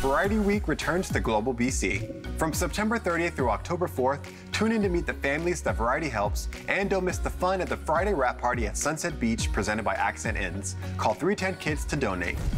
Variety Week returns to Global BC. From September 30th through October 4th, tune in to meet the families that Variety helps, and don't miss the fun at the Friday Wrap Party at Sunset Beach presented by Accent Inns. Call 310 Kids to donate.